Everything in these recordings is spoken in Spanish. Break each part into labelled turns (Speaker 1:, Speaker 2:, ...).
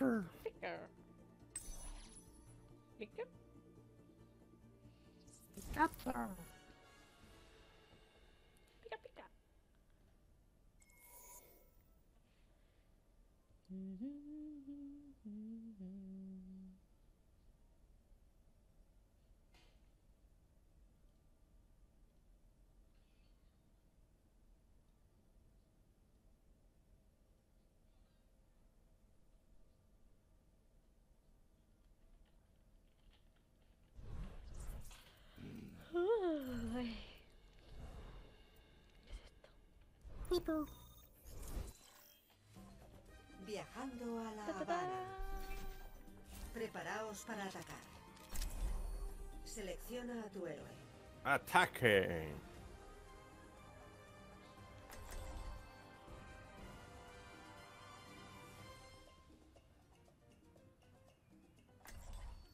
Speaker 1: Ficker. Ficker. Ficker.
Speaker 2: Ficker.
Speaker 3: Viajando a la. Habana. Preparaos para atacar. Selecciona a tu héroe.
Speaker 4: ¡Ataque!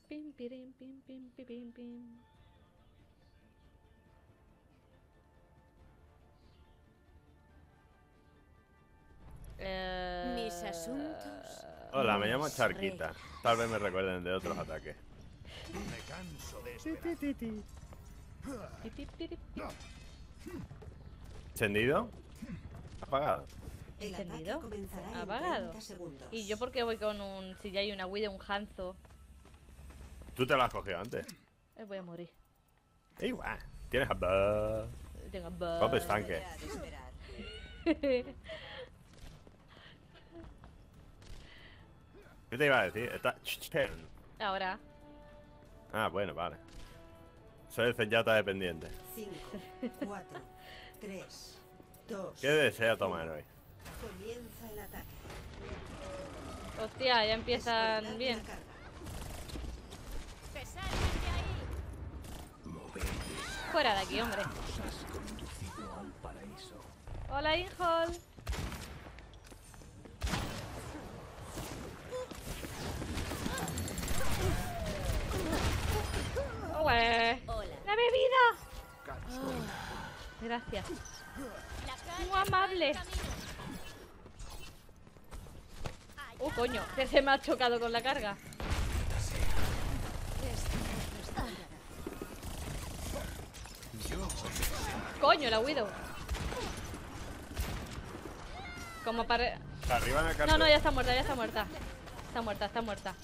Speaker 1: Pim, pirim, pim, pim, pi, pim, pim.
Speaker 5: Mis asuntos.
Speaker 4: Hola, me llamo Charquita. Tal vez me recuerden de otros ataques.
Speaker 6: Me canso de esperar.
Speaker 4: ¿Encendido? Apagado.
Speaker 3: El ataque
Speaker 1: ¿Entendido?
Speaker 3: comenzará en
Speaker 1: Apagado.
Speaker 3: 30 segundos.
Speaker 1: Y yo porque voy con un... Si ya hay una Wii de un Hanzo,
Speaker 4: Tú te lo has cogido antes.
Speaker 1: eh, voy a morir.
Speaker 4: Igual. Tienes a...
Speaker 1: Tengo...
Speaker 4: Bob estanque.
Speaker 3: Deberá de esperar.
Speaker 4: ¿Qué te iba a decir? Está...
Speaker 1: Ahora.
Speaker 4: Ah, bueno, vale. Soy el Zenyatta dependiente.
Speaker 3: 5, 4, 3, 2.
Speaker 4: ¿Qué desea tomar hoy?
Speaker 3: Comienza el ataque.
Speaker 1: Hostia, ya empiezan bien. Fuera de aquí, hombre. Hola, Inhol. ¡La bebida! Gracias. Muy amable. Uh, coño, que se me ha chocado con la carga. Coño, la Widow. Como para...
Speaker 4: Arriba en el
Speaker 1: No, no, ya está muerta, ya está muerta. Está muerta, está muerta.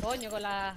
Speaker 1: Coño, con la...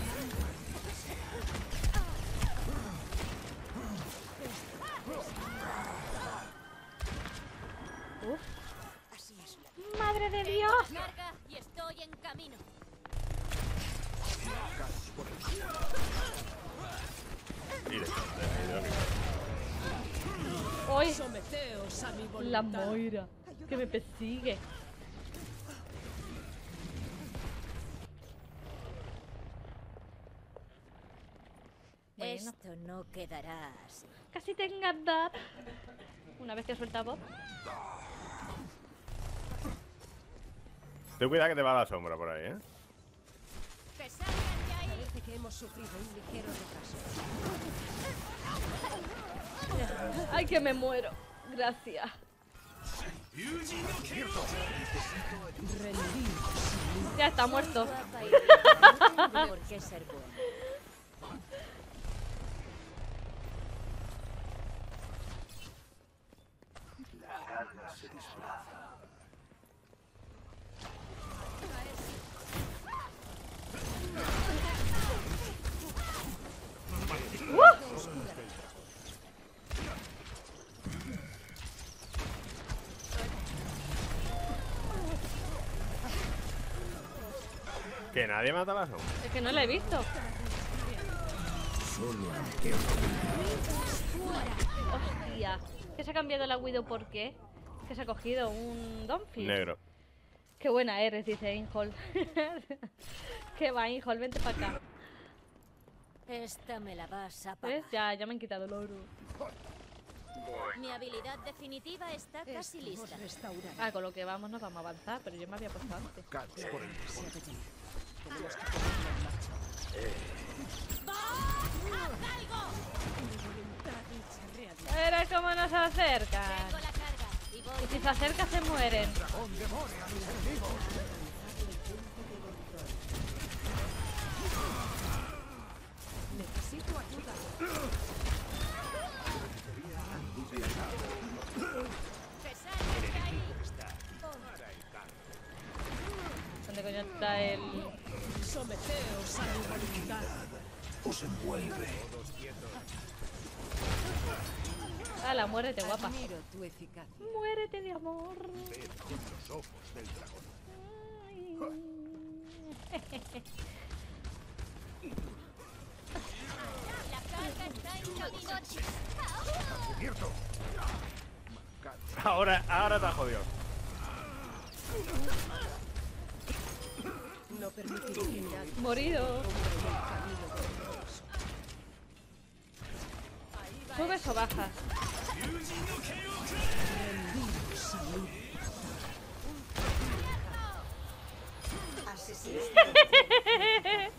Speaker 1: ¡Madre de Dios!
Speaker 5: Y estoy en camino.
Speaker 1: ¡Hoy! La. Moira, que me persigue. Bueno,
Speaker 5: Esto no quedará así.
Speaker 1: casi tenga Bob. Una vez que suelta Bob.
Speaker 4: Ten cuidado que te va la sombra por ahí, ¿eh?
Speaker 7: Parece que hemos sufrido un ligero retraso.
Speaker 1: ¡Ay, que me muero! Gracias. Ya está muerto.
Speaker 5: ¿Por qué ser bueno?
Speaker 4: Que nadie mata a la sombra.
Speaker 1: Es que no la he visto. Hostia. ¿Que se ha cambiado la Widow por qué? Que se ha cogido un Donphy.
Speaker 4: Negro.
Speaker 1: Qué buena eres, dice Inhol. Qué va, Inhol, vente para acá.
Speaker 5: Esta me la vas a pagar.
Speaker 1: ¿Ves? Ya, ya me han quitado el oro.
Speaker 5: Mi habilidad definitiva está casi lista.
Speaker 1: Ah, con lo que vamos nos vamos a avanzar, pero yo me había puesto antes. Era como nos acercan.
Speaker 5: Y
Speaker 1: si se acerca se mueren.
Speaker 7: Necesito ayuda. Someteos a mi voluntad.
Speaker 6: Os envuelve.
Speaker 1: ¡Hala, muérete, guapa!
Speaker 7: Admiro tu eficacia.
Speaker 1: ¡Muérete de amor!
Speaker 6: Ved con los ojos del dragón.
Speaker 5: La carga está en camino.
Speaker 4: Ahora, ahora te ha jodido.
Speaker 7: No permitiré que
Speaker 1: ¡Morido! ¿Subes o bajas?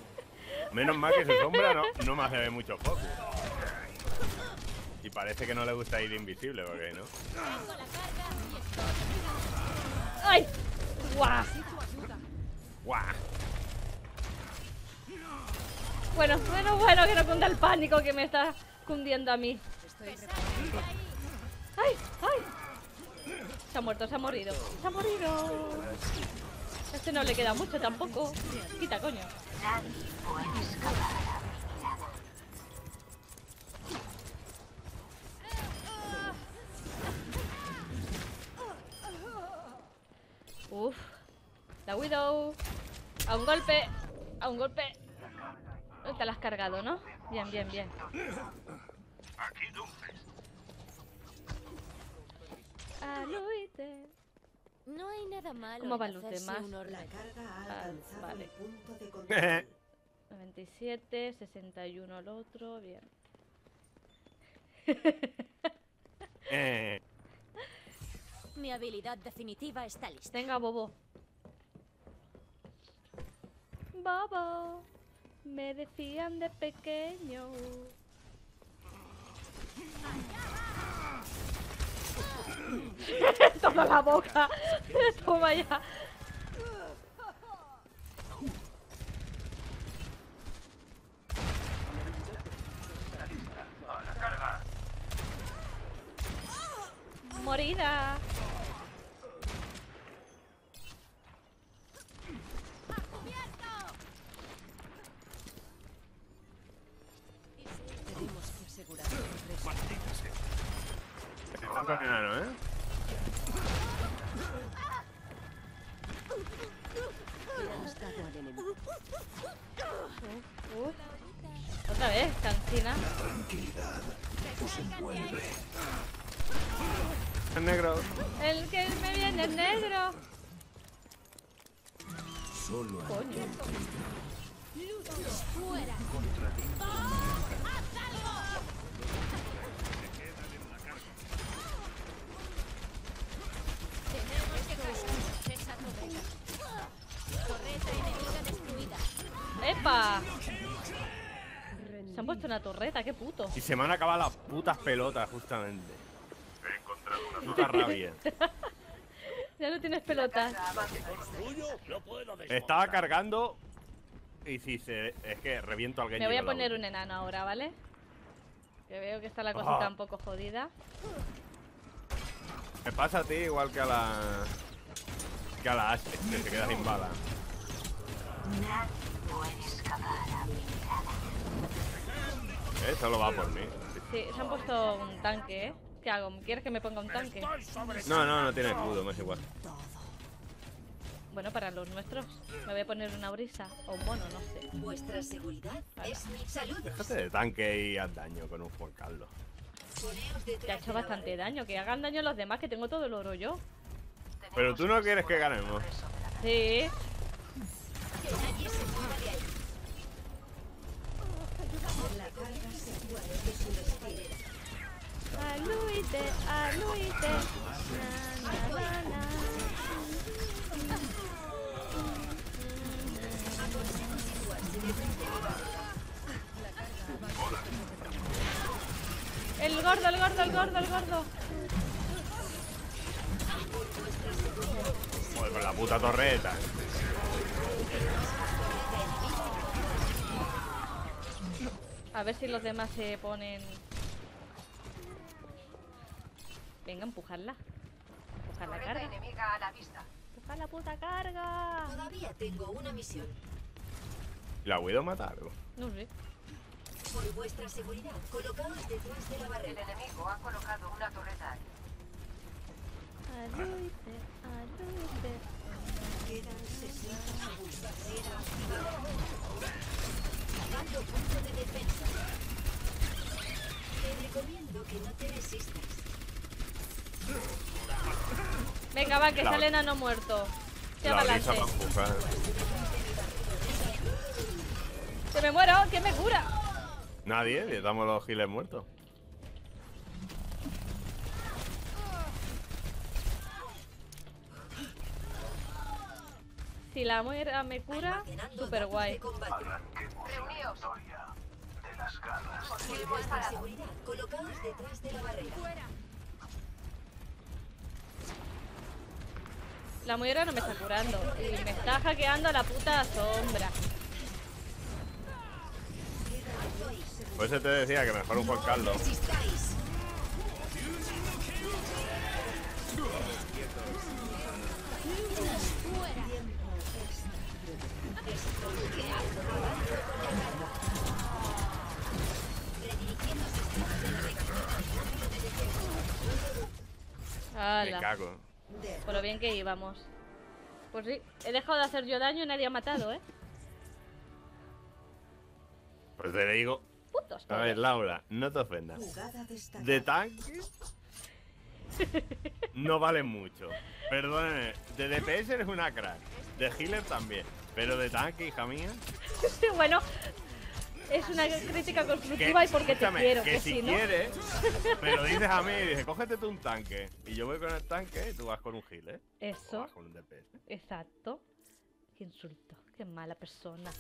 Speaker 4: Menos mal que su sombra no, no me hace mucho foco. Y parece que no le gusta ir invisible, porque no.
Speaker 1: ¡Ay! ¡Guau! Bueno, bueno, bueno, que no cunda el pánico que me está cundiendo a mí. ¡Ay! ¡Ay! Se ha muerto, se ha morido. ¡Se ha morido! Este no le queda mucho tampoco. Quita, coño. Uf. La Widow. A un golpe. A un golpe. Te la has cargado, ¿no? Bien, bien, bien.
Speaker 6: Aquí dulces.
Speaker 1: Aluite.
Speaker 5: No hay nada malo
Speaker 1: ¿Cómo van los demás?
Speaker 3: La
Speaker 5: orbe.
Speaker 3: carga ha
Speaker 1: Ah, vale.
Speaker 3: el punto de control.
Speaker 1: 97, 61 el otro, bien.
Speaker 4: Eh,
Speaker 5: Mi habilidad definitiva está lista.
Speaker 1: Venga, Bobo. Bobo. Me decían de pequeño. Toma la boca. Toma ya. Morida.
Speaker 4: Enano, ¿eh?
Speaker 1: Otra vez, cancina.
Speaker 4: El negro.
Speaker 1: El que me viene es negro.
Speaker 6: Solo
Speaker 1: Coño.
Speaker 5: ¡Fuera!
Speaker 1: Se han puesto una torreta, qué puto.
Speaker 4: Y se me han acabado las putas pelotas, justamente. He encontrado una puta rabia.
Speaker 1: Ya no tienes pelotas.
Speaker 4: Estaba cargando. Y si se. Es que reviento al
Speaker 1: Me voy a poner un enano ahora, ¿vale? Que veo que está la cosita
Speaker 4: Ah.
Speaker 1: un poco jodida.
Speaker 4: Me pasa a ti igual que a la. Que a la Ashe, que se queda sin bala. Eh, solo va por mí.
Speaker 1: Sí, se han puesto un tanque, ¿eh? ¿Qué hago? ¿Quieres que me ponga un tanque?
Speaker 4: No, no, no tiene escudo, me es igual.
Speaker 1: Bueno, para los nuestros. Me voy a poner una brisa. O un mono, no sé.
Speaker 3: Vuestra seguridad es mi salud.
Speaker 4: Déjate de tanque y haz daño con un Juan Carlos.
Speaker 1: Te ha hecho bastante daño. Que hagan daño los demás, que tengo todo el oro yo.
Speaker 4: Pero tú no quieres que ganemos.
Speaker 1: Sí. Gordo, el gordo.
Speaker 4: Joder, con la puta torreta.
Speaker 1: A ver si los demás se ponen. Venga, empujarla. Empujar la carga.
Speaker 3: enemiga a la vista.
Speaker 1: Empujar la puta carga.
Speaker 3: Todavía tengo una misión.
Speaker 4: ¿La Widow mata algo?
Speaker 1: No sé.
Speaker 3: Por vuestra seguridad, colocaos detrás de la barrera. El enemigo ha colocado una torreta.
Speaker 1: Aluite, aluite.
Speaker 3: Quedan 60 segundos. Barrera activada. Sacando punto de defensa. Te recomiendo que no te resistas.
Speaker 1: Venga, va, que
Speaker 4: La-
Speaker 1: sale enano muerto. Se
Speaker 4: empujar.
Speaker 1: ¡Que me muero! ¡Que me cura!
Speaker 4: Nadie, le damos los giles muertos.
Speaker 1: Si la muera me cura, super guay.
Speaker 6: Reuníos. De las garras.
Speaker 3: Por vuestra seguridad, colocaos detrás de la barrera.
Speaker 1: La muera no me está curando. Y me está hackeando la puta sombra.
Speaker 4: Por eso te decía que mejor un Juan Carlos. Me cago.
Speaker 1: Por lo bien que íbamos. Pues sí, he dejado de hacer yo daño y nadie ha matado, ¿eh?
Speaker 4: Pues te digo.
Speaker 1: Putos.
Speaker 4: A ver. Laura, no te ofendas. De tanque. No valen mucho. Perdóname. De DPS eres una crack. De healer también. Pero de tanque, hija mía.
Speaker 1: bueno, es una crítica constructiva y porque te quiero.
Speaker 4: Que,
Speaker 1: Que,
Speaker 4: si
Speaker 1: si no.
Speaker 4: quieres, me lo dices a mí y dices, cógete tú un tanque. Y yo voy con el tanque y tú vas con un healer. O
Speaker 1: Eso,
Speaker 4: vas con un DPS.
Speaker 1: exacto. Qué insulto, qué mala persona.